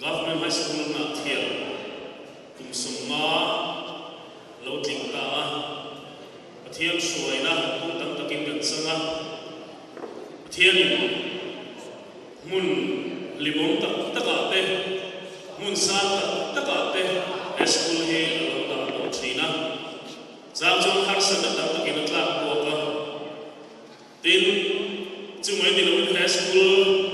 government high school na thia tum summa lo ting ta pathian suai na tum tam takin kan sanga pathian ni mun libong tak taka te mun sa tak taka te school he lo ta lo thina zang jo har sa tak takin tlak ko ka tin chung ai ni lo high school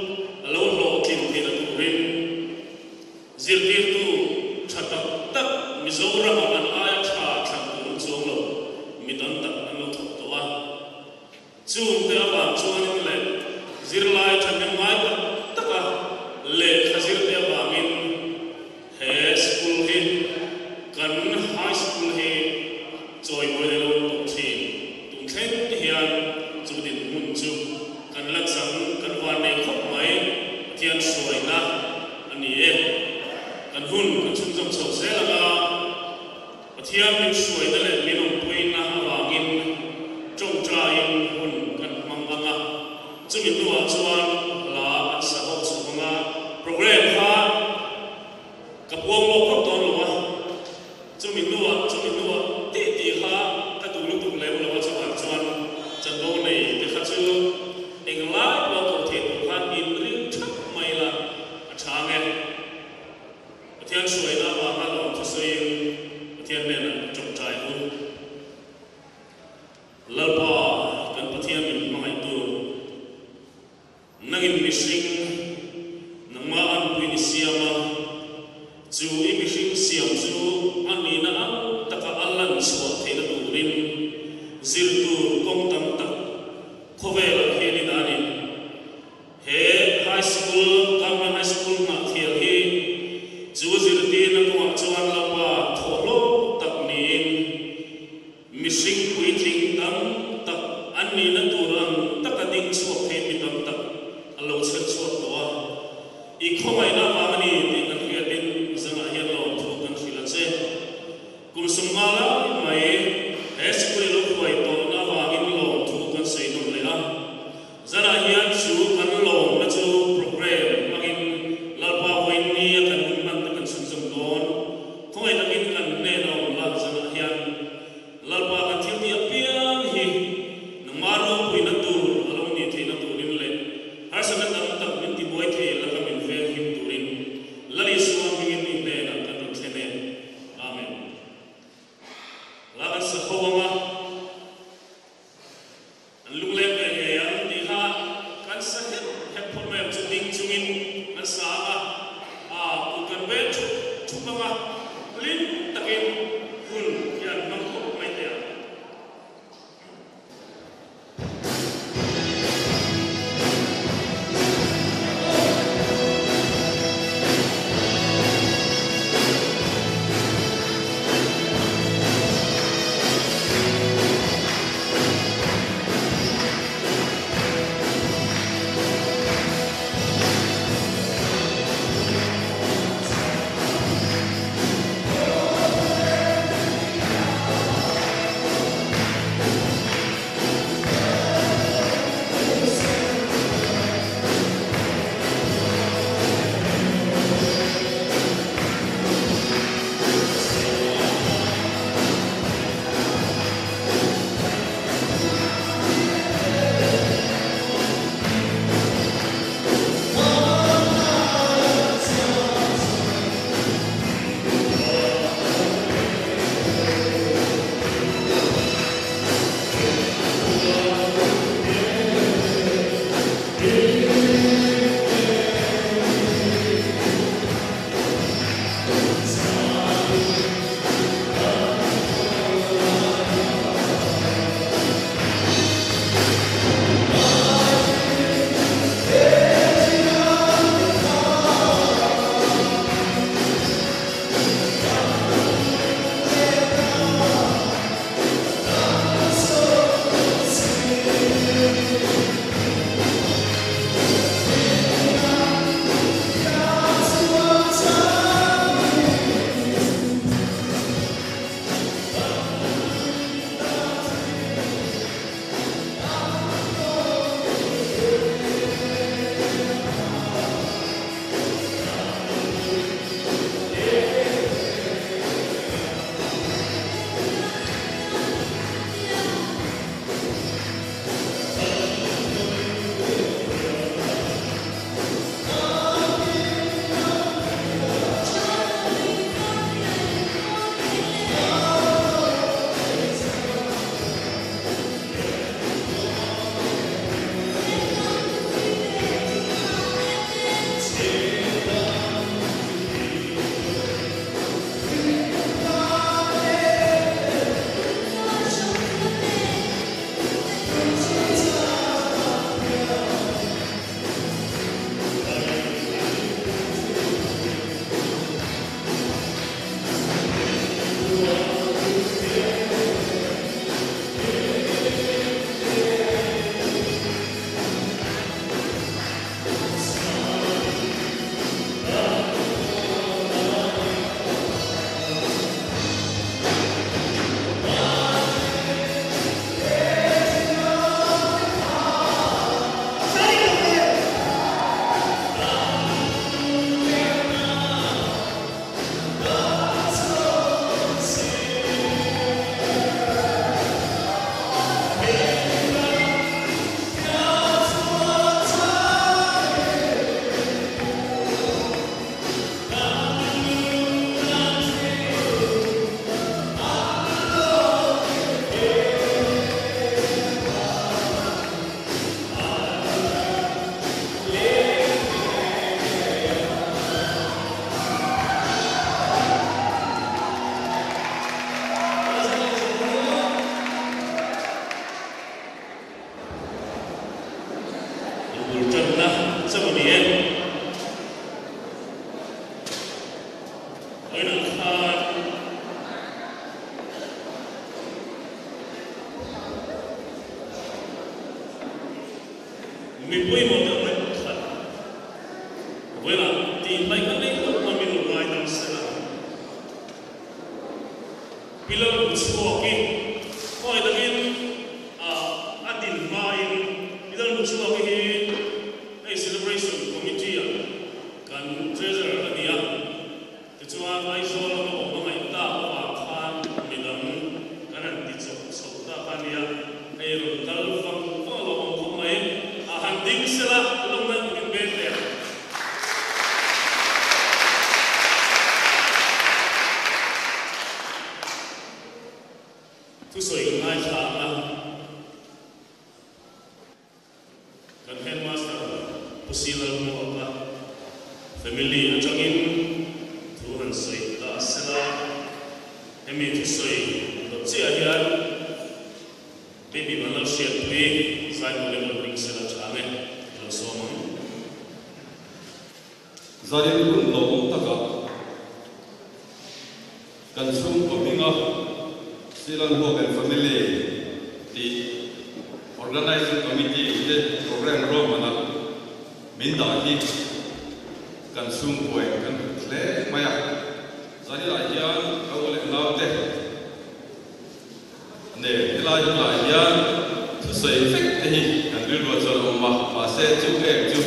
hi kan ri ro chol ma ma se chu ke chu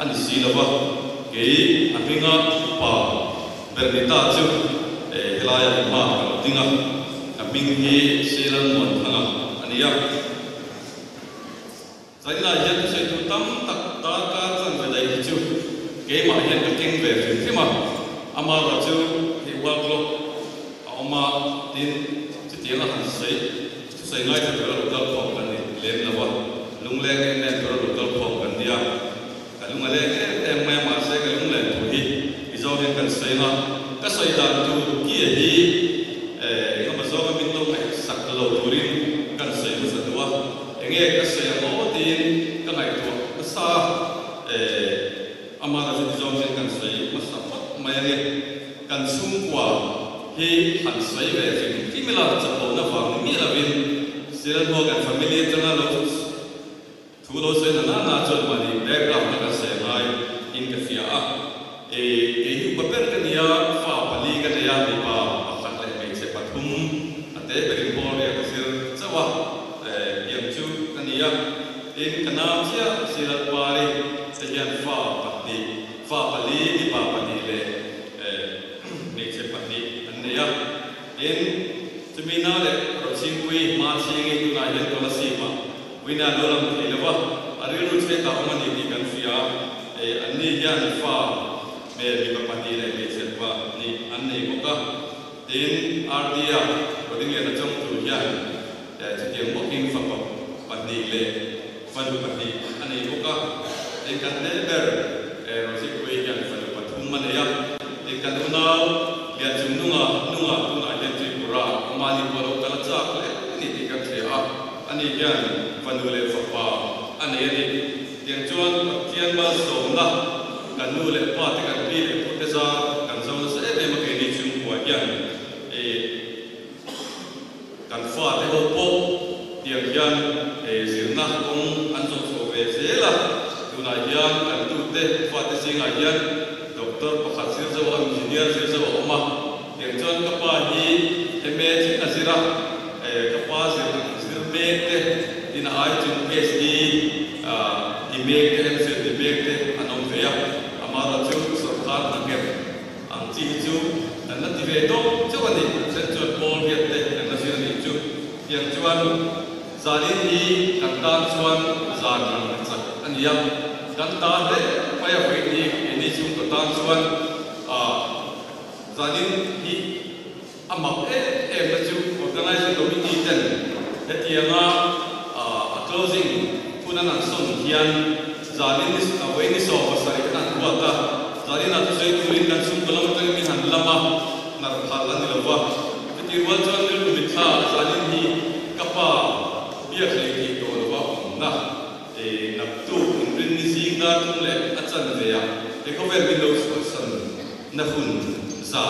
an si la ba ke apinga pa bernita chu e hilaya ma ka dinga aping hi silan mon thanga ania zaina yan se tu tam tak ta ka chan ve dai chu ke ma yan ka keng ve fi ma ama ra chu hi wa klo ama tin chu ti na han sai chu ngai ta ro dal pho kan ni len la wa lung le ke ne ro dal pho kan dia cái lúc le ke em mai ma se ka lung le tu hi i zo hen kan sai na ka sai dan tu ki hi eh ka ma zo ka min lo mai sak lo turin kan sai ma sa cái enge ka sai mo tin ka ngai tu ka sa eh amara zo zo xây kan sai ma sa pat mai xung kan sum kwa hi han sai ve fi ki mi la cha po na mình mi la vin siran ho kan family tana lo thu lo sai na na chol ma ni background na ka sai ngai in ka fia a e e hu pa per ka nia fa pa li ka ya ni pa pa khat le me se pathum ate pe rin bol ya ka sir chawa e yam chu ka nia in ka na chia sirat pa ri se yan fa pa ni fa pa li ni pa pa ni le e me se pa ni an nia in tumina le ro ching kui ma ching i tu na wina lola mpili lewa ari lu tse ta oma ni ni kan e ani ya ni fa me ri pa pa me tse lewa ni ani mo ka tin ar dia ko ni na chom tu ya ya tse ke mo kin fa pa pa le fa lu pa ni ka e kan ne ber e ro si ku ya fa lu pa tu ma ne ya. E kan u ya chu nu nga nu ya tse ku ra ko ro ka la cha ni ti ka tse a. Ani ya manu le fapa ane ini tiang cuan tiang bal somna kanu le pa tekan kan zaman saya ni makin dicium kuat yang eh kan fa eh, zirna kong anjung sobe zela lah. kan tu te fa doktor pakar zawa engineer zawa oma tiang cuan kapa ni eme zina zira eh, kapa zirna zirna in ai chung phd a di me te sir di me te anom ve ya amara chu sarkar na ke ang chi chu an na ti ve to chu ani sen chu pol ve te an na sir ni chu tiang chuan zalin hi kan ta chuan zan na chak an ya kan ta le pa ya ve ni ni chu ka ta chuan a zalin hi amak e em na chu organizing committee ten hetianga a closing punan an son hian zalin is away ni so pasari kan kuata zalin at sei turin kan sum kolam tang mi han lama nar phal an lawa ti wal chan dil mi tha zalin hi kapa bia khle ki to lawa na e nap tu in rin ni sing da tum le chan ve ya e ko ve min lo so san na hun za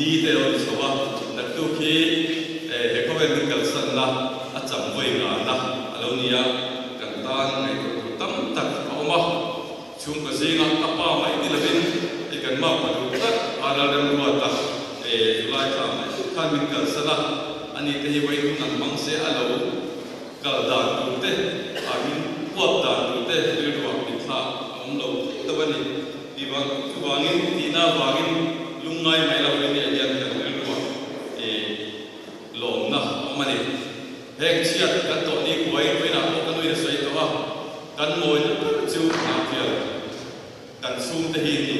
ni te o so wa na tu ki e ko ve min kal san na a cham voi nga na alo ni ya kan tan ngai ko tam tak ko ma chung ko zinga apa mai ni la bin e kan ma pa du tak ala ram wa ta e lai ta mai kan min kal sana ani te hi vai nan mang se alo kal da tu te a min kwat da tu te ri ro mi tha om lo ta ba ni di ba tu ba ngin ti na ba ngin lung mai la ni ya kan ri ro e lo na ma ni heng chiat kan to ni koi koi na ko kan wi sai to wa kan moi na chu na pia kan sum te hi ni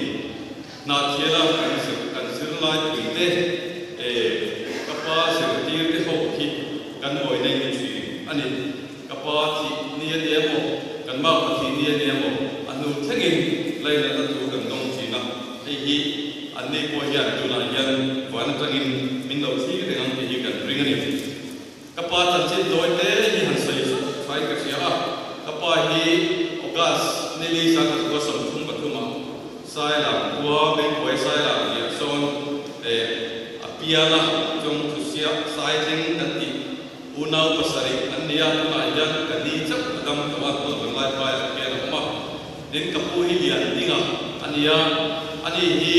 na thiela kan sir kan sir lai pi te e kapa sir ti te ho ki kan moi nei ni chi ani kapa thi ni ye mo kan ma pa thi ni ye mo anu thengin lai na tu kan dong chi na anh hi. An nei ko hian tu na hian wan tangin min lo thi te ngang hi kan ring ani kapa tan chin doi te hi han sai sai ka sia kapa hi ogas nili sa ka ko som thum ba thuma sai la kwa ben koi sai la ya son e apia la jong tu sia sai ting kan ti unau pasari ania na yan ka ni chap dam ka wa ko ban lai pai ke na ma din ka pu hi lian dinga ania ani hi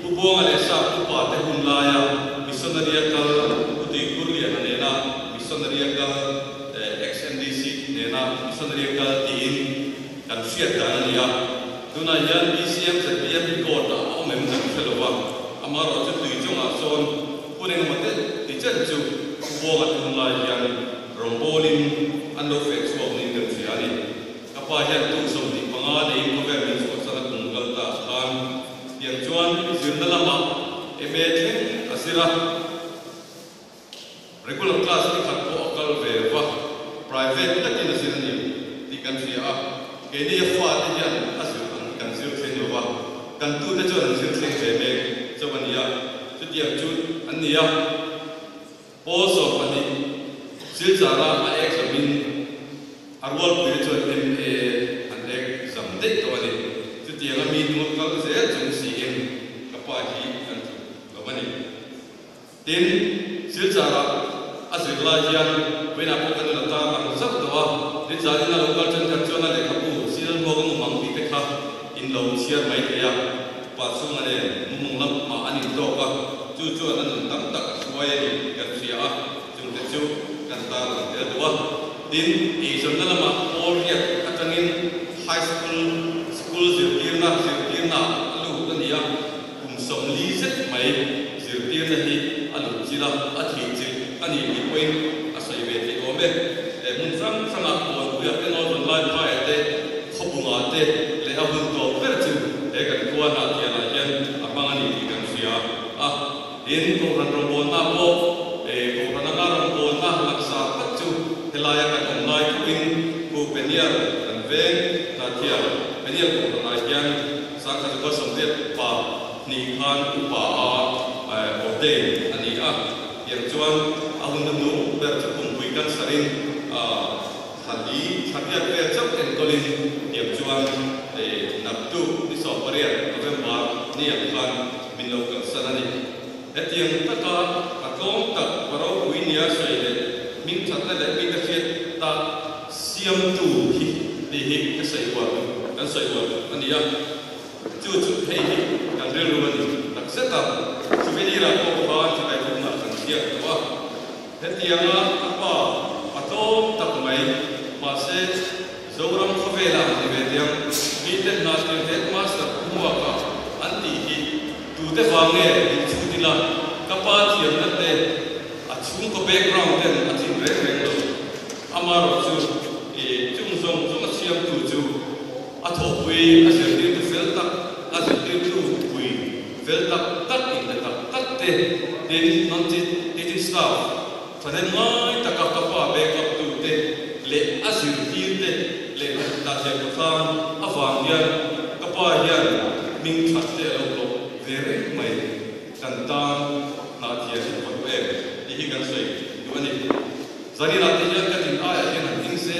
pu bo ngale sa pu pa te hun la ya missionaria kal uti kurlia na na missionaria Nena, Mission Riegel, eh, XMDC Nena, Mission Riegel Team, dan Syedan ya. Tuna yang BCM setiap ikut dah, memang tak cedok bang. Amar aku tu hijau lah, asal, kuning mata, hijau buat tuna yang rombolin, anda fikir suap ni dan siari. Apa yang tu sendiri, pengalih kau yang suap sangat tunggal tak kan? Yang cuan jendela mak, emeh asirah. Regular class ni khat ko akal ve wa private ka tin asira ni ti kan fi a ke ni khwa ti yan asir kan zir theng wa kan tu na chuan zir theng ve me chawan ya chu tiang chu an ni ya also pani sil zara a examin arwal pe chuan ma an exam de to ni chu tiang mi nu kal se chung si em kapa hi kan tu kamani tin sil zara asir la hian wena po kan na ta ang sak to wa ni zari na lokal chen kan chuan na le kapu sil mo mo mang pi pe kha in lo siar mai ke ya pa su ma le mung lam ma ani to ka chu chu an tam tak suai ni kan sia a. Chung te chu kan ta la te do din e som na ma or ya atangin high school school zir tirna zir tirna lu na ya kum som li zet mai zir tirna hi alu chila a thi chi ani i koe asa i wete o me. E mun sang sanga o atu ea tenga o tan lai mai te hopu ngā te le ahu tō peretu e kan kua nā te ana ian a mangani i kan suia. A e ni tō rando o nā po e o ranangaram o nā laksa patu he lai ana kong lai kuing ku penia tan veng nā te ana penia tō rana ian sa kata kosam te pā ni kan upa a o te ani a. Yang cuan mundu berca kumpui kan sering hadi hadiah kreatif dan kolej yang jual nabtu di Soberia November ni yang kan minlaukan sanani. Et yang taka akom tak warau winia soile min chatle le min kafiat tak siam tu hi lihi kesaiwa dan saiwa dan dia cucu hei dan reluan tak setap suvenira pokok bahan sampai rumah kan dia wah Hetiyanga apa? Atom takmai masa zoram kovela dimediam kita nasib dek masa kuwa ka anti ki tu te bangge kapas yang nanti acun ko background dek acun background amar tu eh cung zong zong siap atau kui asyik itu felta asyik itu kui felta tak ini tak tak te dek nanti dek staff. Phần ti staff fanen ngai taka kapa backup tu te le a sir ti te le ta phan á than a wang yan kapa yan thật tê te lộ về rễ mày kan tan na ti a ko đi hi gần suy như vậy giờ đi là thế yan kan in aya yan an ding se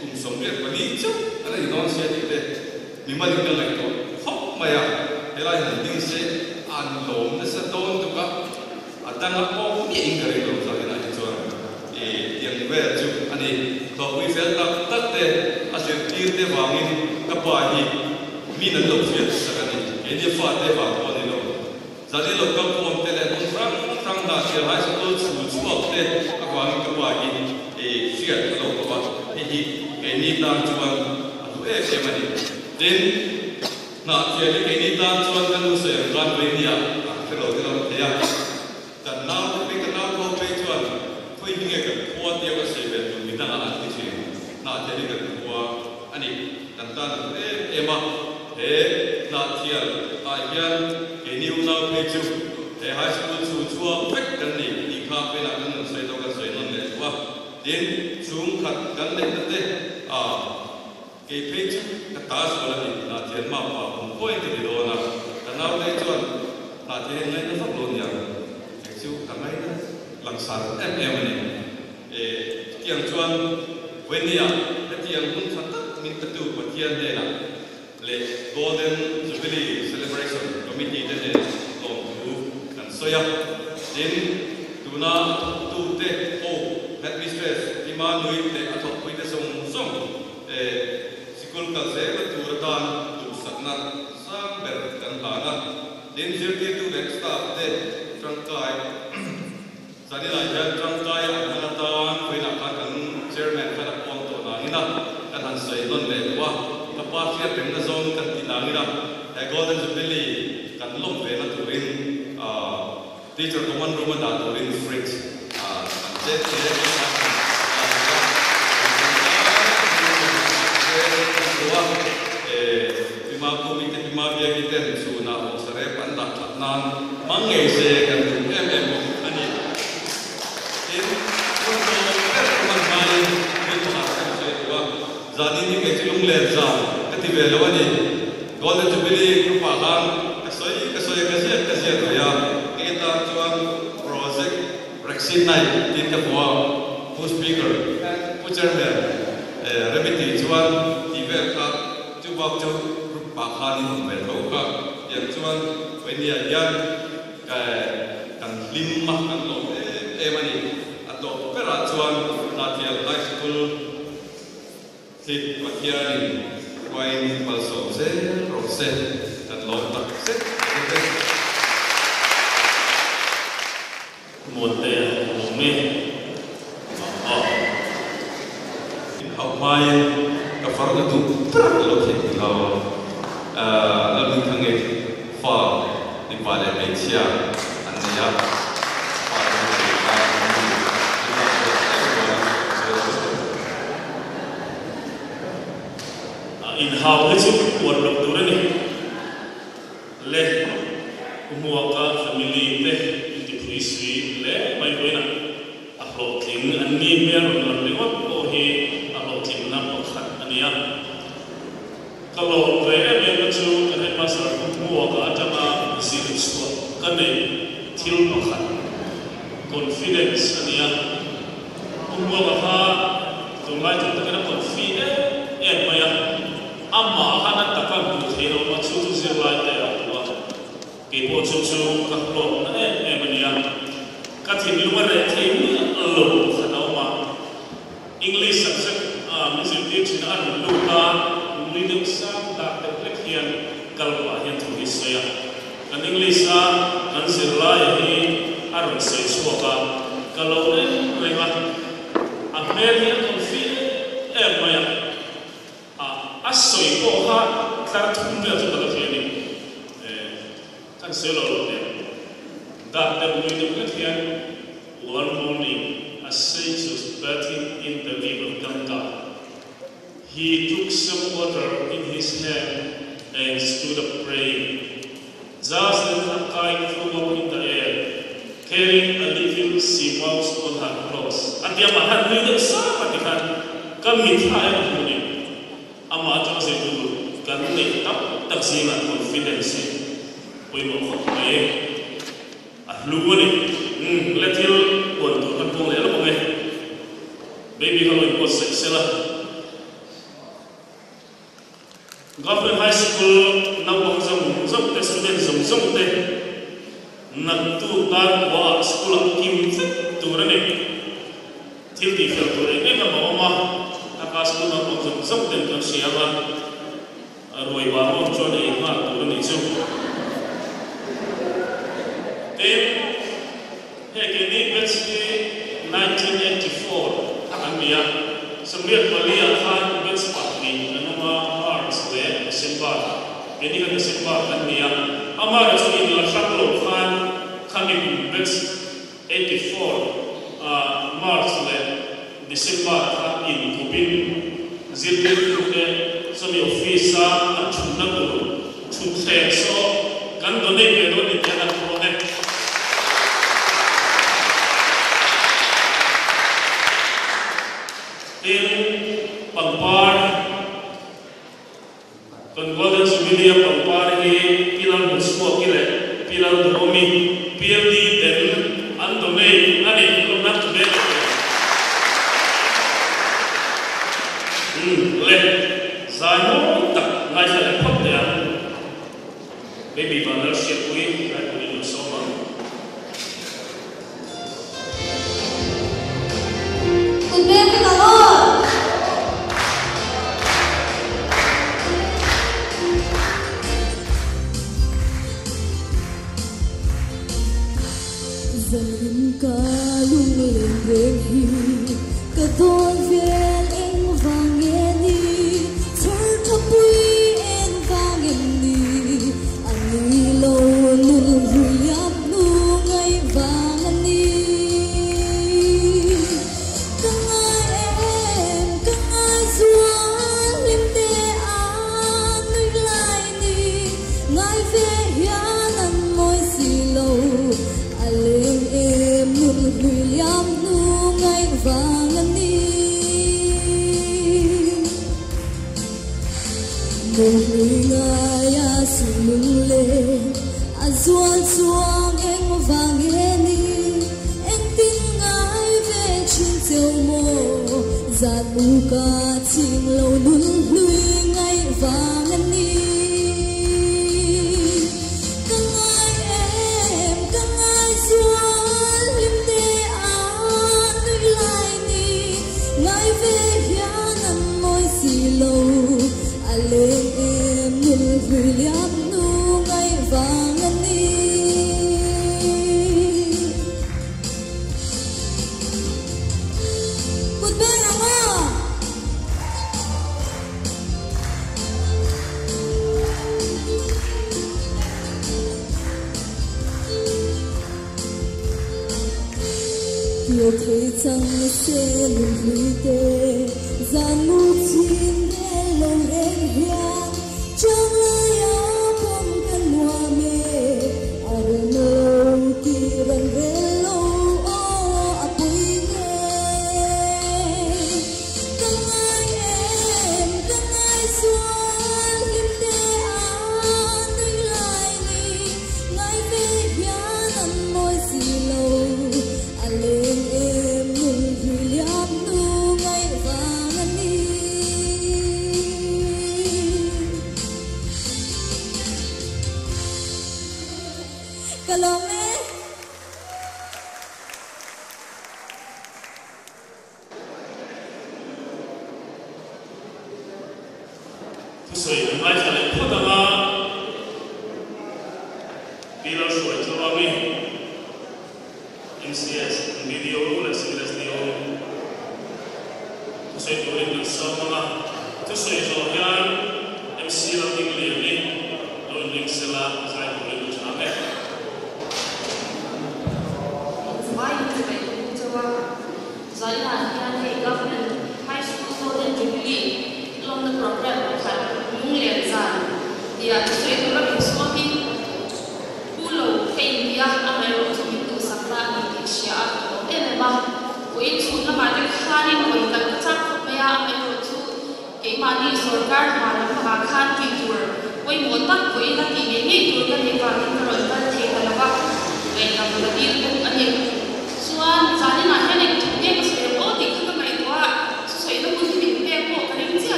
kum som le pani chu ana ni don se ti te mi ma ling lai to hop ma ya mày à. Thế là hành tinh sẽ ăn lộn don tu ka atanga ko ni ing gari lo sa na ni chuan tiel verju ani to ui sel tak tak te asir tir te wangi kapa hi min an lo fiat sakani e dia fa te wa ko ni lo zali lo kam pom te le kon rang rang da sel hai so to chu chu op te akwang kapa hi e fiat lo ko wa e hi e ni tam chuan atu e se mani den na tiel e ni tam chuan kan se ran ve dia 这个这个这样。Kan ta e e ma e na tiang a yan ke ni u nau pe chu e high school chu chu pe kan ni ni kha pe na kan se to kan se non le wa tin chung khat kan le te a ke pe chu ta so la ni na tiang ma pa ko e ti do na là nau le chuan na tiang le na fa lo ni chu kamai na lang san em em ni e tiang chuan wenia de na le golden jubilee celebration committee de ne long tu kan soya din tuna tu te o headmistress ima nui te athok pui te song song e sikul ka se la tu ratan tu sakna sang ber kan hana din zirti tu le staff te trangkai sani la jan trangkai ana don le wa ka pa fia pem na zone kan ti na ina e golden jubilee kan lom ve na turin a teacher common room da turin fritz a kan je te exam que tive ele ali, quando eu te pedi para falar, que sou eu, que sou eu, que sou eu, que sou eu, que sou eu, que sou eu, que sou eu, que sou eu, que sou eu, que sou eu, que sou tiba cuba cuba berpaha di rumah. Yang cuman, ini aja, kan lima kan lo, eh mana? Atau peracuan latihan high school Sí, aquí hay Wayne Palsón. Sí, Rosé, Carlota. Sí, Rosé. Motel, Momé. Mamá. Hawaii, Cafarga, tú. Lo que es la hora. La vida en el inhawatic wardogdorani leh umuwaqa famili leh indipuisui le maywena afrotin anni mero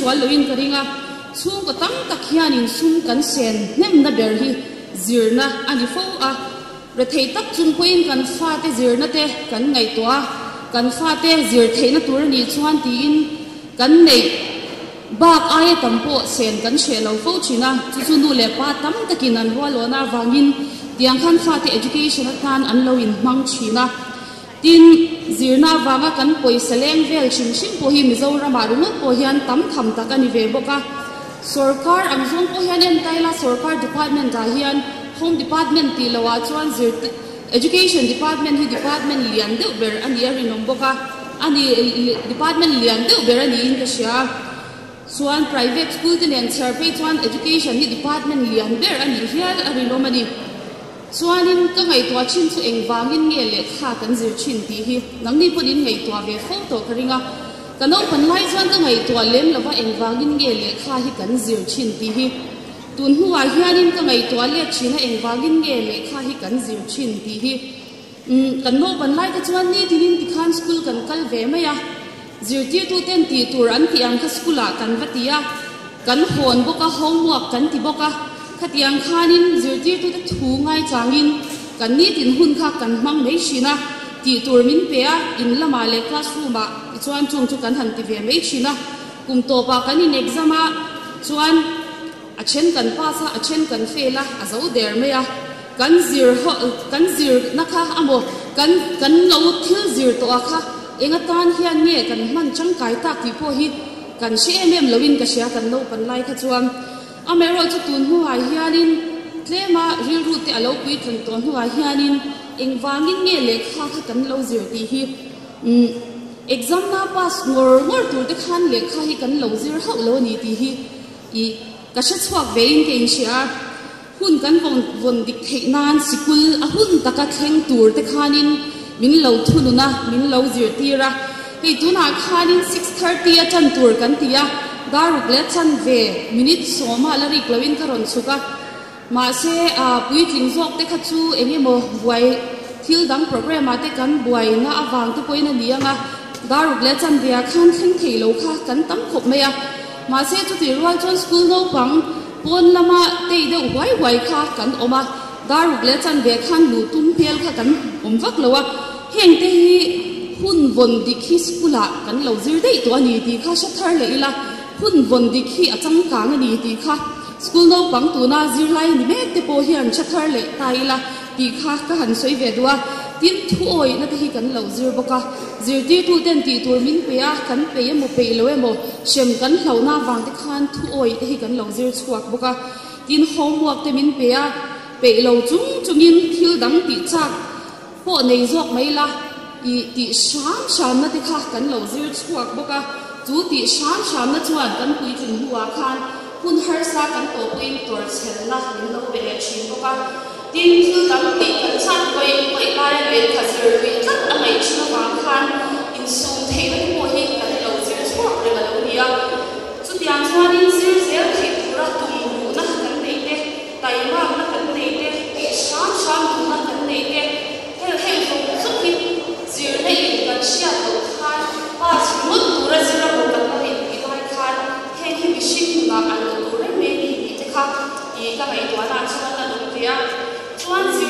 sual loin ka ringa. Chung ko tam tak hian in sum kan sen, nem na ber hi. Zirna ani fo a. Re thei tak chung ko in kan fa te zirna te, kan ngai to a kan fa te zir thei na tur ni chuan ti in. Kan nei. Bak ai tampo sen kan she lo fo china. Chu chu nu le pa tam takin an ro lo na wangin tiang khan fa te education kan an lo in mang china. Tin zirna wanga kan poi seleng vel chim chim po hi mizoram arunga po hian tam tham tak ani ve boka sarkar ang zong po hian en taila sarkar department da hian home department ti lawa chuan zir education department hi department lian deuh ber ani ari nom boka ani department lian deuh ber ani in ka sia chuan private school nen survey chuan education hi department lian ber ani hial ari lo mani chuanin ka ngai tua chin chu eng wangin nge le kha kan zir chin ti hi. Nang ni punin ngai tua ve kho photo karinga kano pan lai chuan ka ngai tua lem lova eng wangin nge le kha hi kan zir chin ti hi. Tun huwa hianin ka ngai tua le china eng wangin nge le kha hi kan zir chin ti hi. Kan no pan lai ka chuan ni tinin ti khan school kan kal ve maya zir ti tu ten ti tur an ti ang ka skula kan vatia kan hon boka homework kan ti boka khatiang khanin zir ti tu te thu ngai changin kan ni tin hun kha kan mang mei shina ti tur min pe a, in lama le classroom a. Chuan chung chu kan han ti ve mei shina kum to pa kan in exam a. Chuan, a chen kan pasa a chen kan fail a zo der me a. Kan zir ho, kan zir na kha amo kan kan lo thil zir to a kha. Enga tan hian nge kan man chang kai ta ki po hi. Kan she em em lowin ka sha kan lo pan lai kha chuan a me ro chu tun hu a hianin tlema ril ru te alo pui tun ton hu a hianin engwangin nge le kha kha kan lo zir ti hi mm, exam na pass ngor ngor tur te khan le kha hi kan lo zir hau lo ni ti hi i ka sha chuak ve in ke in sia hun kan von von dik thei nan sikul a hun taka thleng tur te khanin, min lo thununa, min lo zir ti tira hei tuna khanin 6:30 a chan tur kan ti tia daruk le chan ve minute soma la rik lawin karon suka ma se a pui tling zok te kha chu enge mo buai thil dang program ate kan buai na awang te poina nianga daruk le chan ve khan thleng thei lo kha kan tam khop me a ma se chu ti rual chon school no pang pon lama te de wai wai kha kan oma daruk le chan ve khan lu tum pel kha kan om vak lo a heng te hi, hun von dik hi skula kan lo zir dei to ani ti kha shathar le ila hun von dik khi ở ka nga ni ti kha school no pang tu na zir lai ni mek te po hian sha thar le tai ila ti kha ka han soi ve duwa tin thu oi na lâu hi kan lo zir boka zir ti tu ten ti tur min pe a kan pe mo pe lo emo shem kan hlo na wang te khan thu oi te hi kan lo zir chuak boka tin homework te min pe a pe lo chung chungin thil dang ti chak po nei zok mai la i ti sham sham na te kha kan lo zir chuak boka chu ti sham sham na chuan kan pui trình huwa khan. Hun har sa kan to puin tor chel la min lo be le chin boka tin thư cần tị kan sát koi koi lai về thật giờ quý tat là mai chưa hóa khan. In sum thế na mùa hi kan lo zir chuak le ga lo nia chu tiang chuan in zir zel thei pura tum ru na kan nei te tai ma na kan nei te ti sham sham na kan cần te hel hel phong khắc hi zir nei in kan sia to khan 가 아는 노를 매일이 이제 각 얘가 이동하는 아침마다 노트야 또한 지금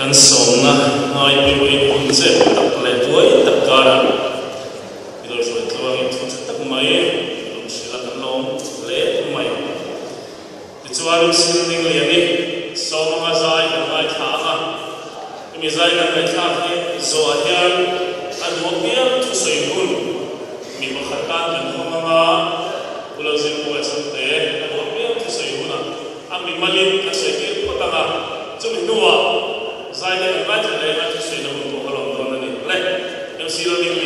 kan song na ai pe ko in pon se tak le tu ai tak ka ra ido so to ang in thut tak mai lo sila kan lo le mai ti chuan sil ning le ni song ma zai na ai tha na mi zai na ai tha ni zo a hian an ho pia tu soi nun mi ma khata kan ho ma ma ulo zin ko san te an ho pia tu soi nun a anh malin ka se ki potanga chumi nuwa So I can imagine the image saying, di going to go along, I'm going to go along.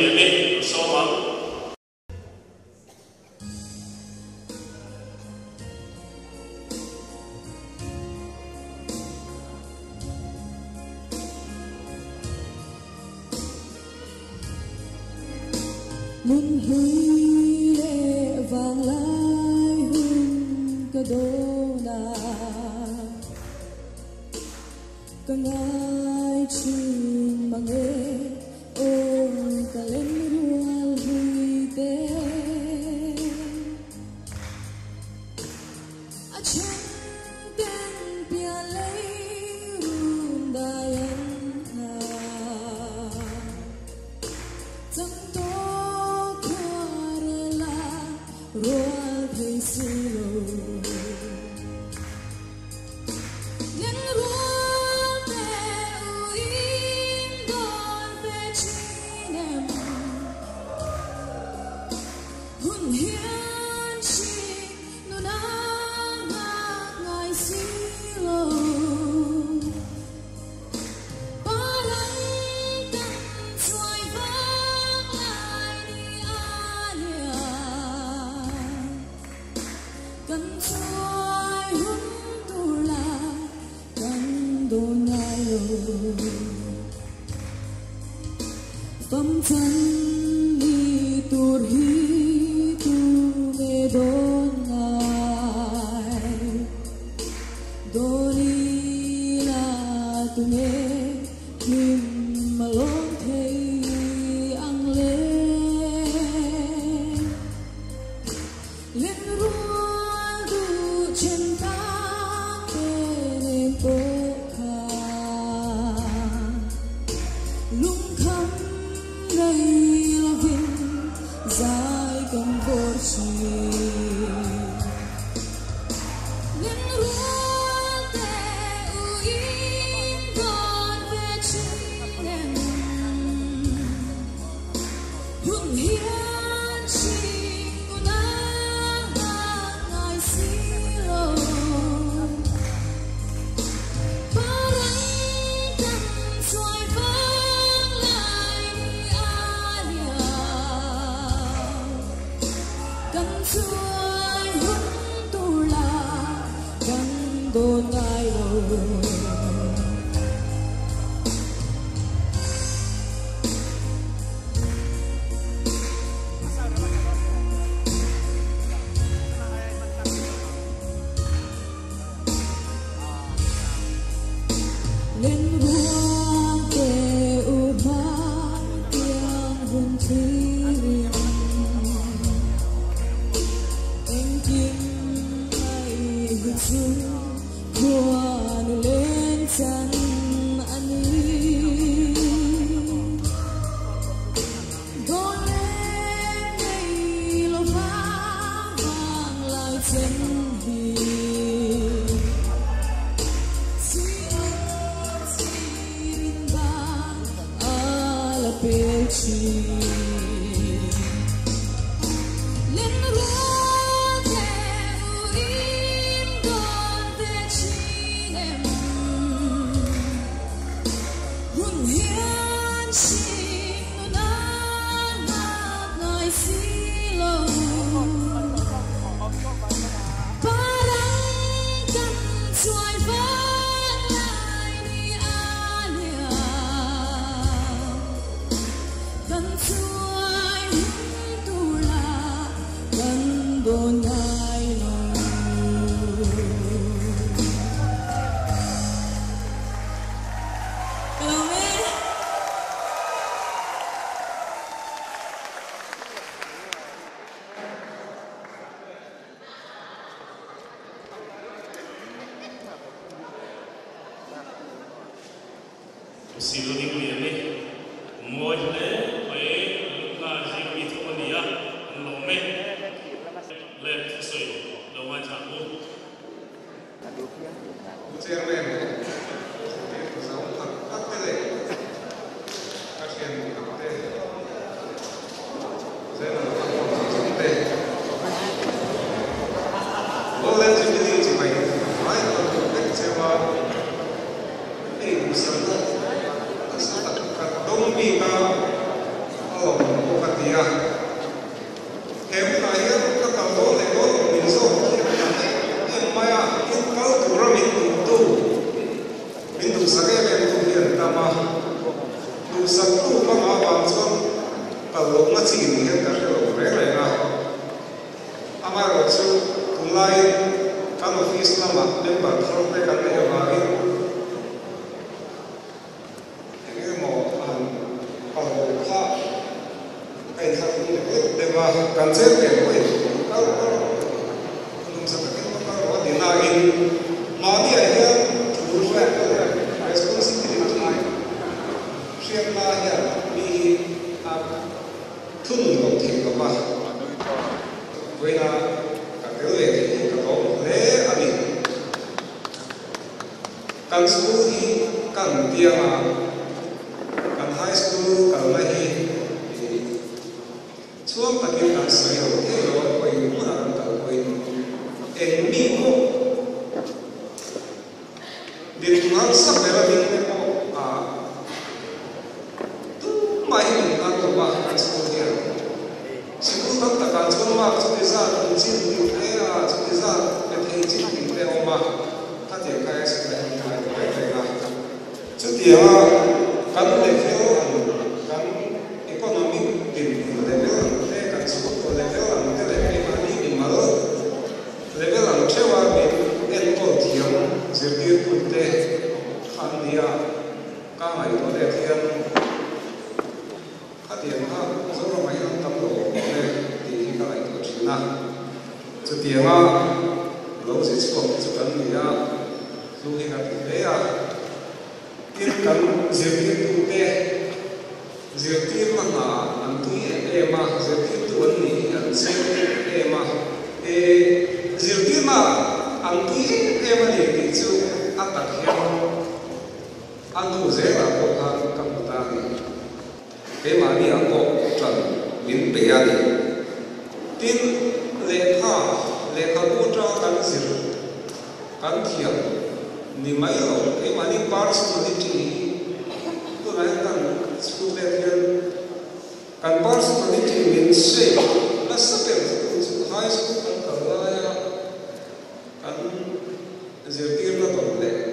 Advertirla con lei.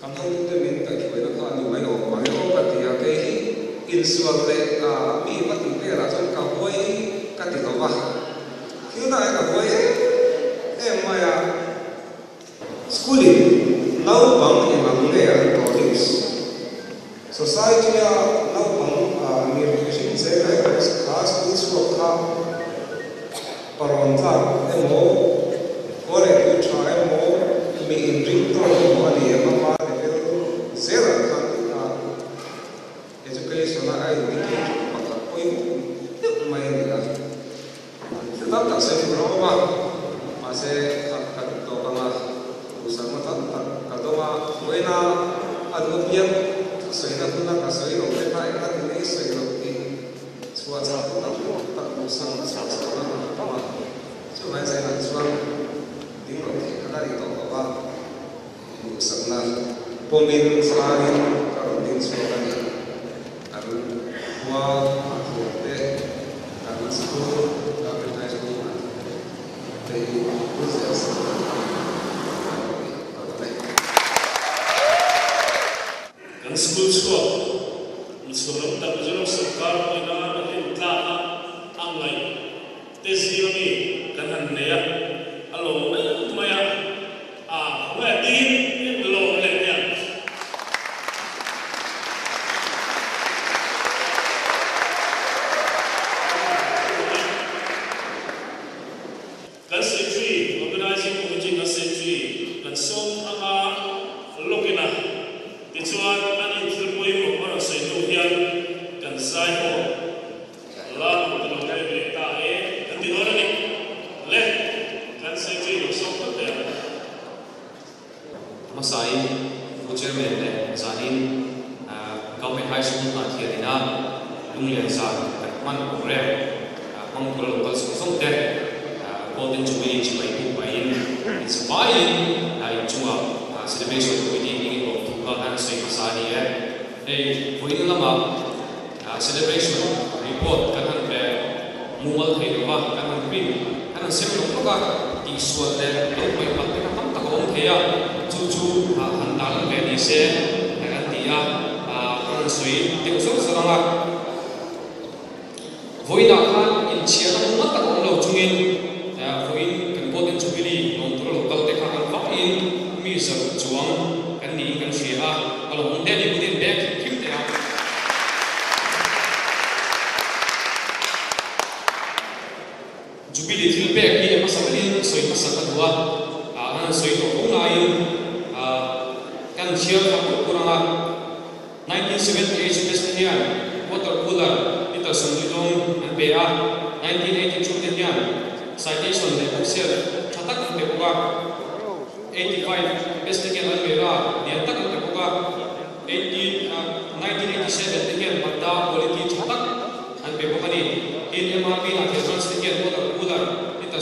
Abbondantemente a quella pani mai o mai o cati a che in sua le a mi va in pera con ca voi cati lo va. Chiuda e ca voi e mai a schooling. Now bang in a mune a tolis. Society a jubile til pe ki e masa kali so i masa ta an so i to kuna i kan chia ka ko kuna 1978 best year water cooler ita sun di dong an pe a 1982 den year citation de observer chatak de kuwa 85 best year an pe a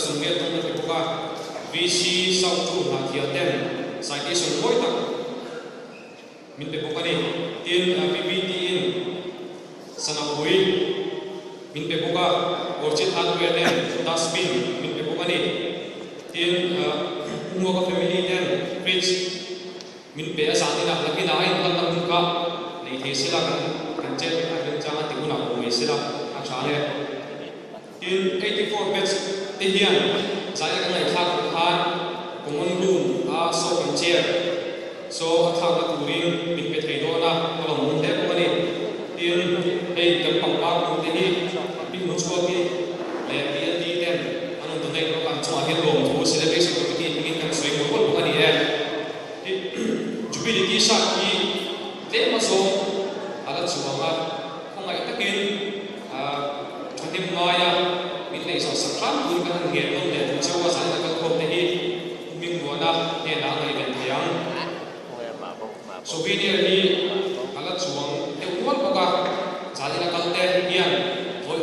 sung nghe tung cái bốc à vì si sau cùng hạt thiệt tên sai cái sung vội tắc mình để bốc đi. Tiền là vì vì tiền sana bui mình để bốc à ở trên hạt quê tên dustbin mình để bốc đi. Tiền mua cái family tên fridge mình bé sáng đi làm cái nào anh làm cũng có lấy thế sẽ là cần cần chết, anh đang trang anh cũng làm cũng sẽ là anh sáng đấy in 84 bits zai kan nei thak khan common room a so kan chair so a turin min pe thei do na ko mun le ko ni in ei kan pang pa ko te hi pin mu chua ki le pi an di den anu to nei ko kan chua hi rom thu sila be so ko ti ni kan soi ko ko ni e jubiliki sa ki te ma so ala chuanga không ai takin a chatim maya min nei so sakhan kun kan nge no le chawa sa na kan khom te hi min bona he na ngai ben thiang so bi ni ni ala chuang te uwan ko ka zali na kal te hian hoi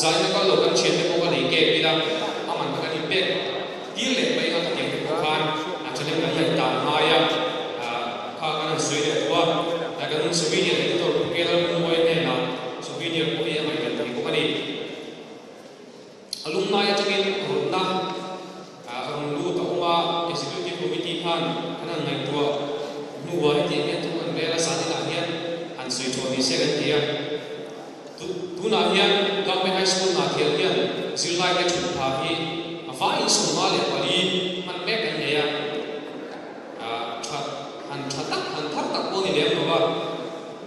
zali na kal lo kan chen te ko ka nei ke bi da aman ka ni pe ti le bai ka ke ko khan a chatim na lai ta maya kha kan sui le tua da kan souvenir ni to ke la mun moi ne na souvenir ko ye mai kan ko kani alumni atangin rutna ang lu ta uma executive committee khan kana ngai tua nuwa ti ne tu an bela sa ni na hian an sui cho ni second year tu tu na hian government high school na thial hian zilai ke chu pha hi a fa in so ma le pali man me kan ne ya han thatak han thar tak ko ni lem ba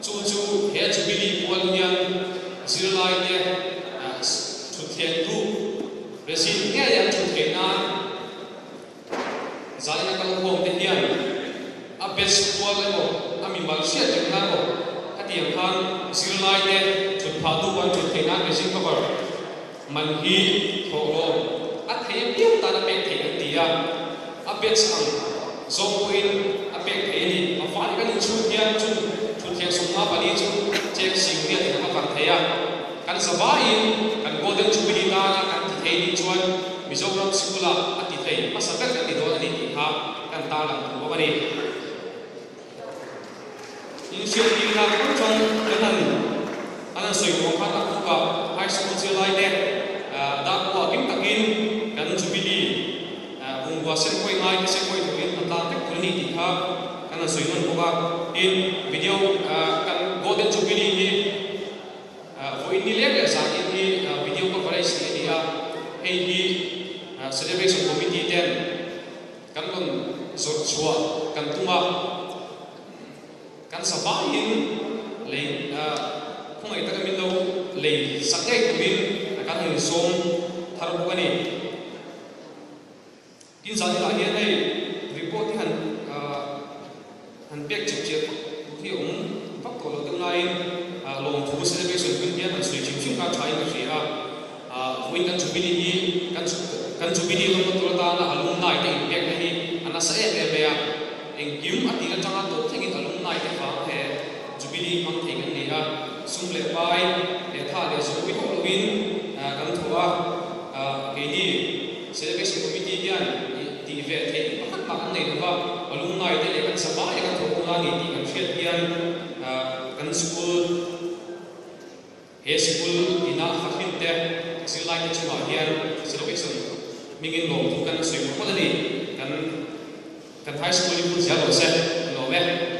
chu chu he chu bi ni pol hian zilai ne chu thian tu resin nge yang chu thian na zai na kal hom te hian a best pol le mo a mi mal sia te na mo a ti khan zilai ne chu pha tu wan chu thian na resin cover man hi tho lo a thei pian ta na pe thei an ti ya a best ang zong in a pe thei ni a fa ni kan chu hian chu chu thian sum ma pa ni chu chek sing ni a ma kan thei ya kan sava in kan golden jubilee ta kan ti thei ni chuan mizoram sikula a ti thei a kan ti do ani ti ha kan ta lang ko ba in siêu ti na ko chong kan ani an soi mo kha ta ka high school chi lai de da ko kim takin kan jubilee ung wa sen koi ngai ke sen koi tuin ta te ko ni ti ha kan soi non ko ka in video ah, kan golden jubilee ni in ni le ke sa in ni video ko ni a ei hi celebration committee ten kan lon zot chua kan tunga kan sa ba in le không ai ta cái mình đâu lấy sắc cái của mình kan hình som thar bu ni kin sa la hian nei report han han pek chip chip thi um pak ko lo tung lai long thu celebration win kan chubini hi kan kan chubini lo to ta na alumni te impact hi ana sa e le ya eng kim ati la changa to thengin alumni te fa he chubini mang thei kan ni a sum le pai le tha le su bi ho win kan thua ke ni celebration committee hian ti ve the pakhat ma kan nei ba alumni te le kan sa ba e kan tho na ni ti kan fiat hian kan school he school ina khakin te silai te chuma hian celebration mingin lom thu kan soi mo ni kan kan high school ni pun sia lo se lo ve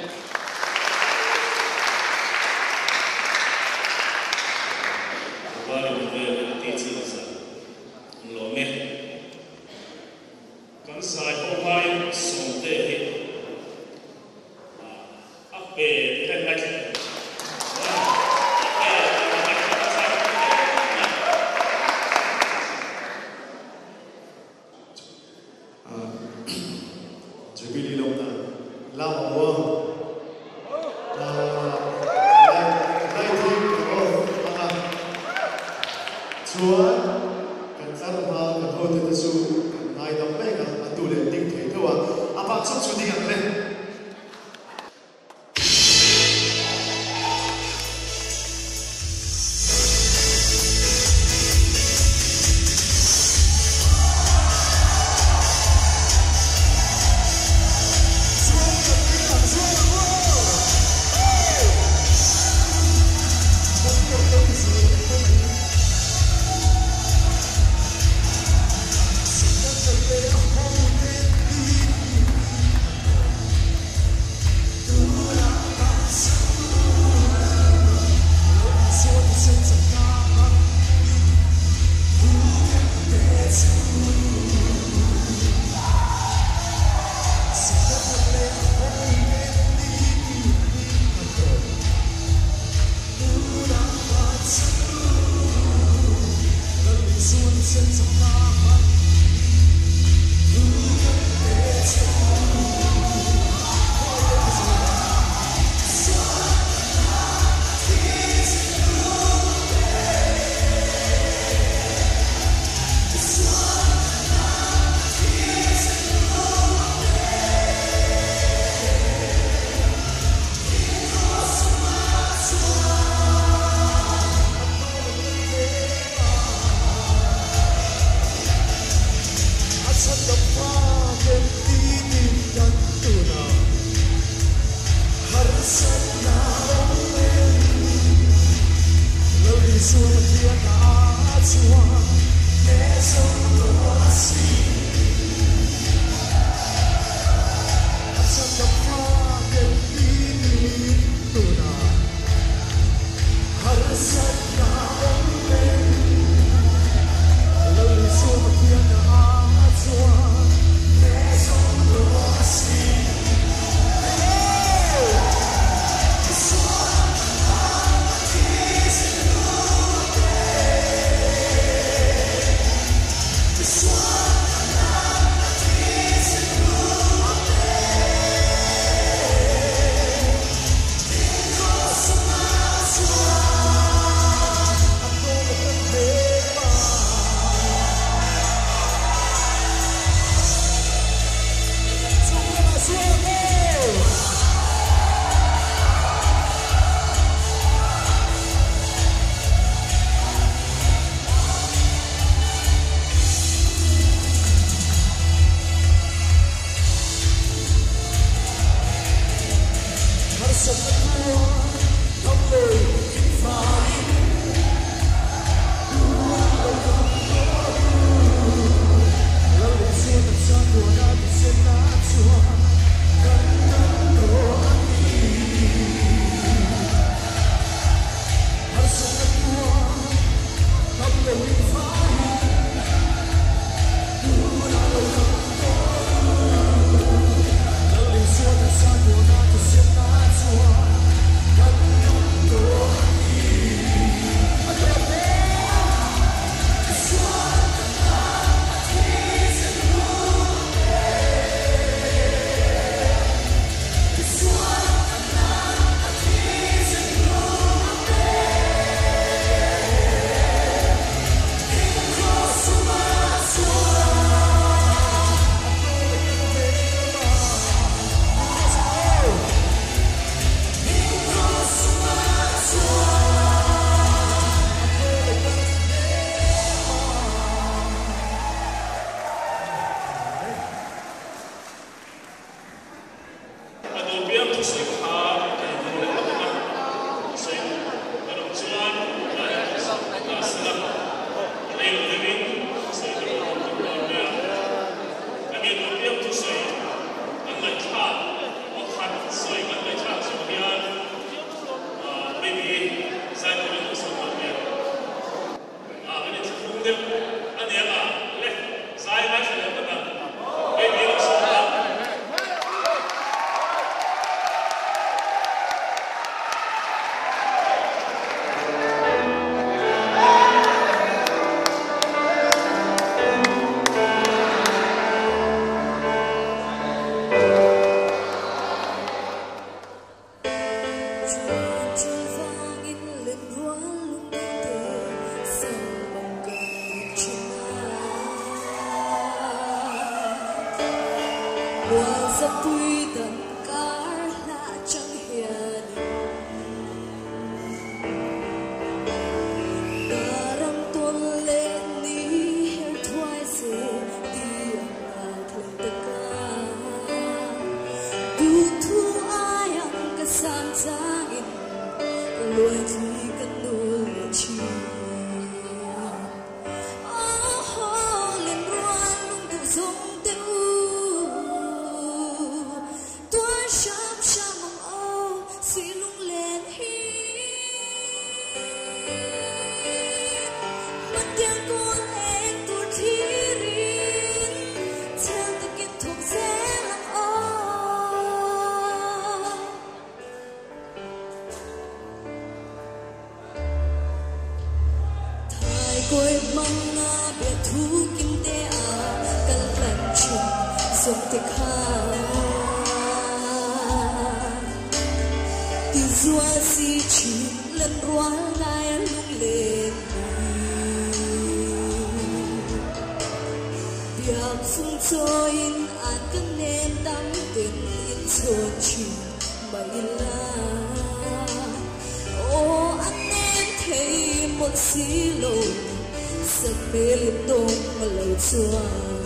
Pilipong malaysuan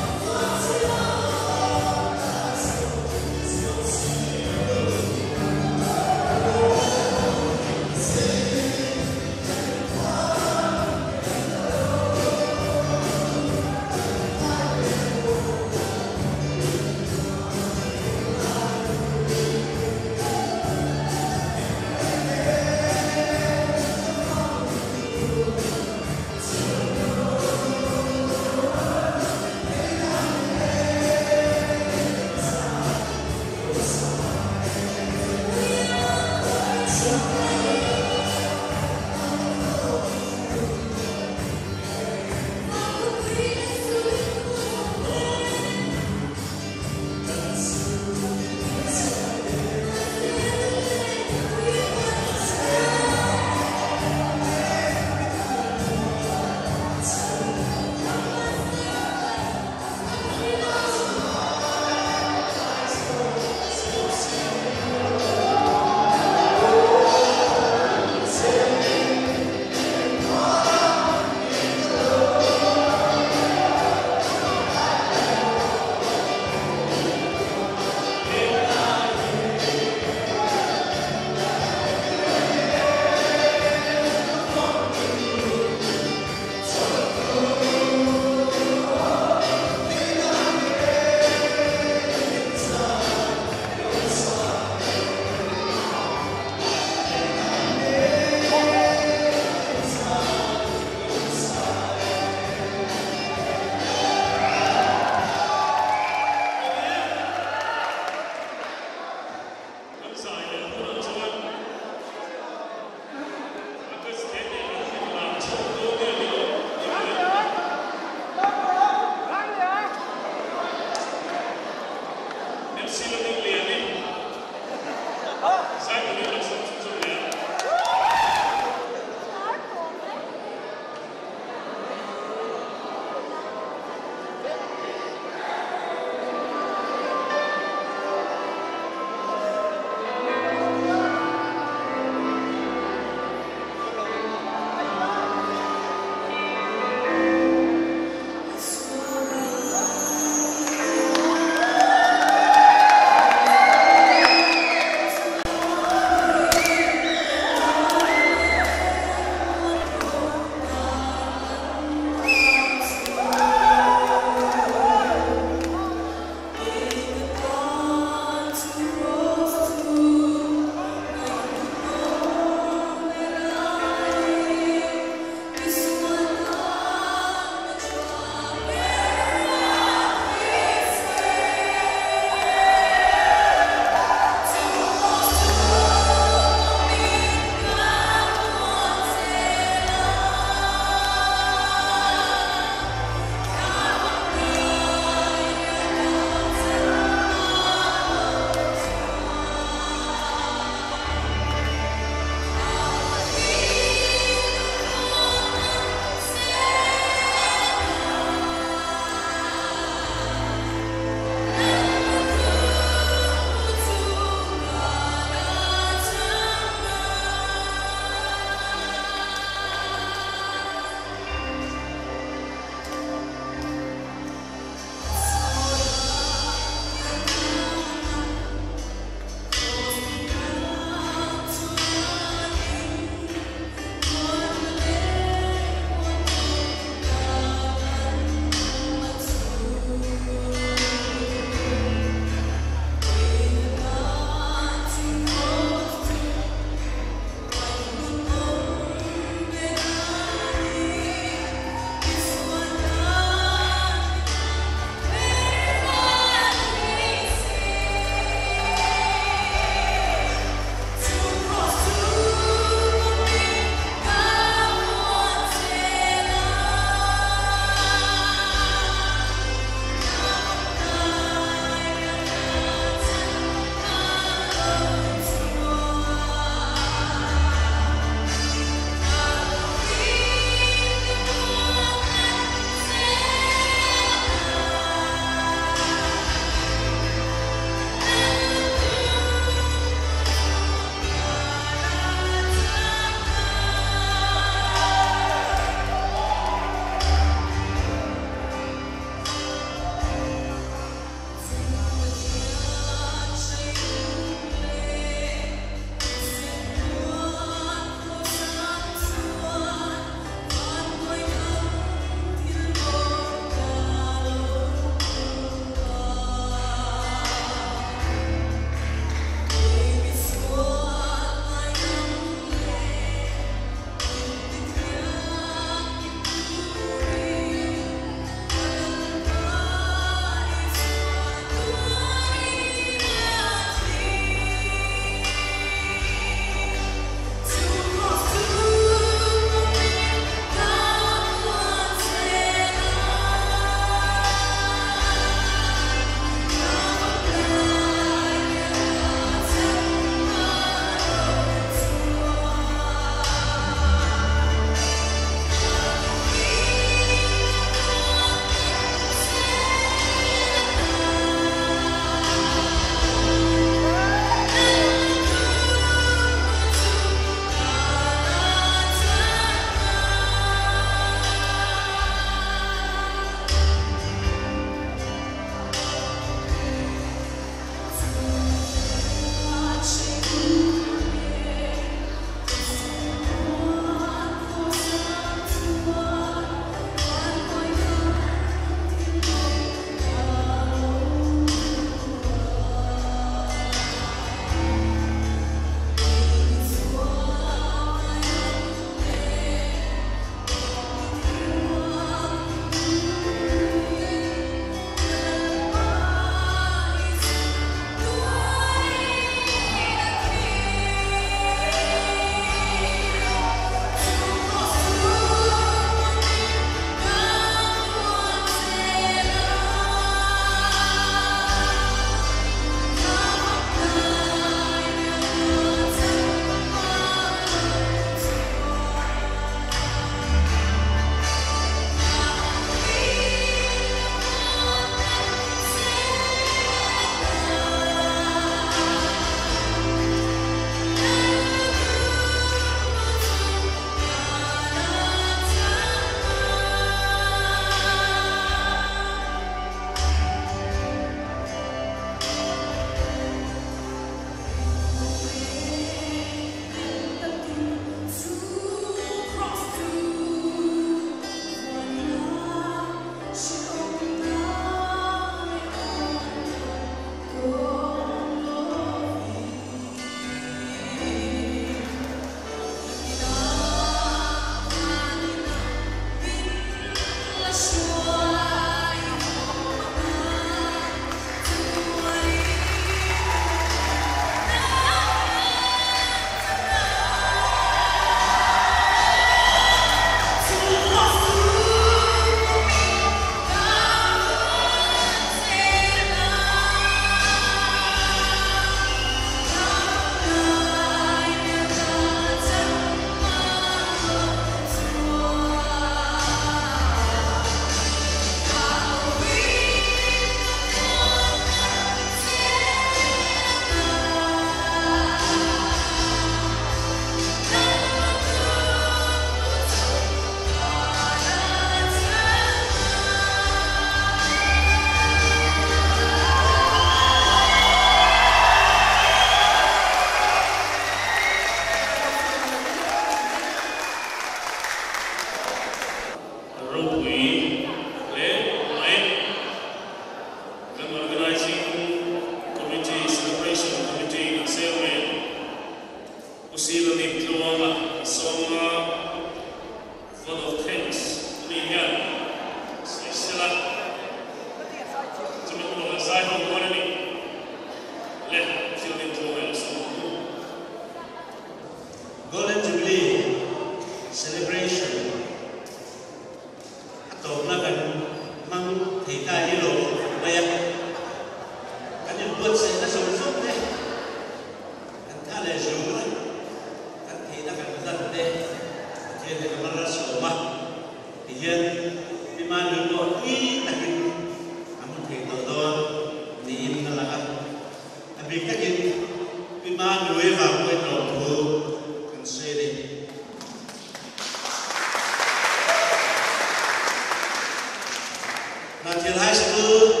Que lá estou.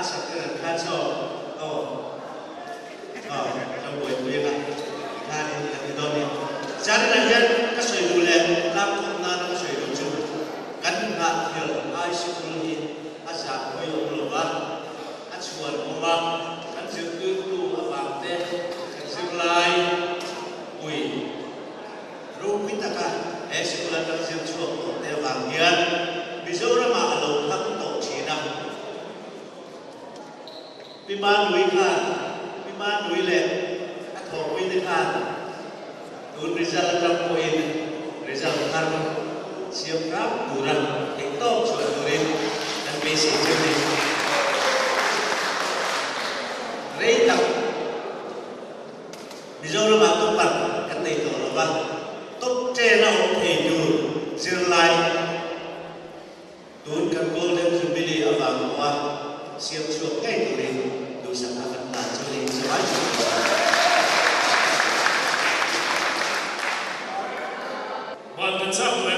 가서 가서 어어저 뭐야 이탈리아 이더니 자르나 연 가서 이불에 남콘나 가서 이불 간나 혈 아이시불이 아사 고요로와 아치원 고와 간증 끄고 아방테 간증 라이 우이 로우이타카 에시불라 간증 추억 때 왕년 미조라마 ma núi kha mi ma núi lệ các thổ mi thế kha tuấn rizal là trong coi rizal khan siam rap buran tiktok sudah turin dan besi jadi Reitak Dijon rumah tumpang Kan itu rumah Tuk cena hong hei dulu Sirlai WhatsApp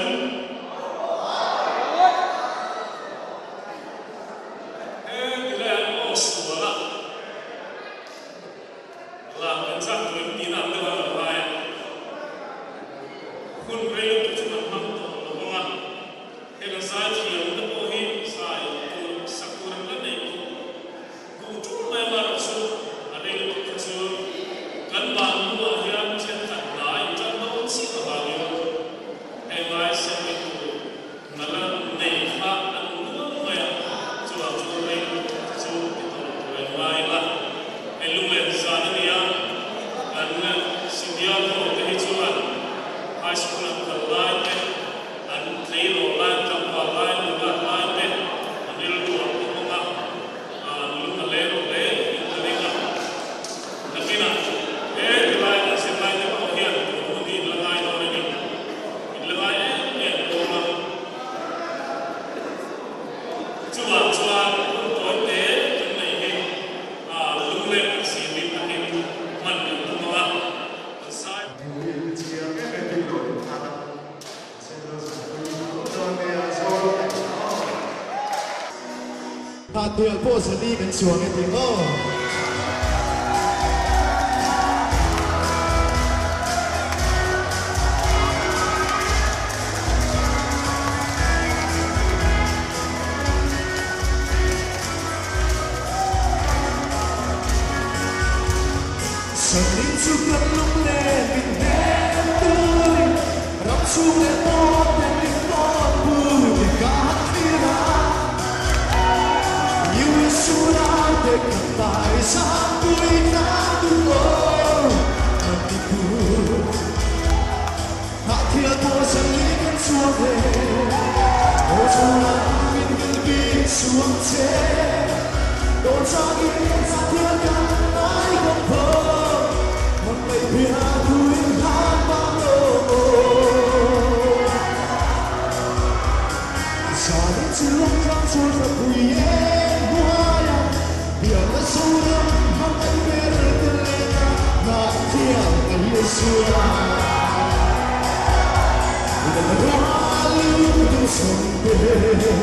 Yeah.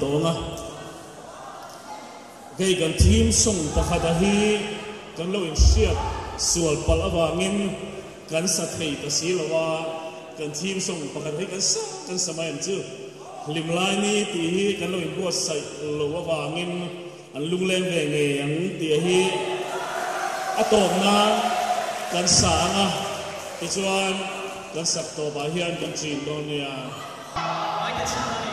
Don ngai to nga gây gần team song pakhat a hi kan lo in shiat sual pal awangin kan sa thei ta si lawa kan team song pakhat hi kan sa kan samai an chu lim lai ni ti hi kan lo in bo sai lo awangin an lung len ve nge ang ti hi atok na kan sa nga ti chuan kan sak to ba hian kan chin do nia Mai ka chim